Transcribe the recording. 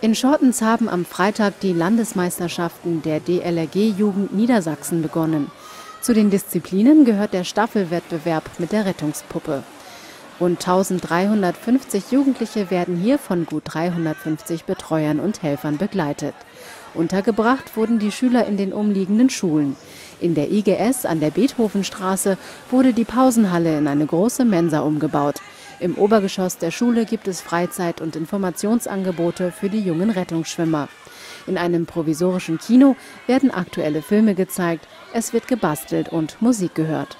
In Schortens haben am Freitag die Landesmeisterschaften der DLRG-Jugend Niedersachsen begonnen. Zu den Disziplinen gehört der Staffelwettbewerb mit der Rettungspuppe. Rund 1350 Jugendliche werden hier von gut 350 Betreuern und Helfern begleitet. Untergebracht wurden die Schüler in den umliegenden Schulen. In der IGS an der Beethovenstraße wurde die Pausenhalle in eine große Mensa umgebaut. Im Obergeschoss der Schule gibt es Freizeit- und Informationsangebote für die jungen Rettungsschwimmer. In einem provisorischen Kino werden aktuelle Filme gezeigt, es wird gebastelt und Musik gehört.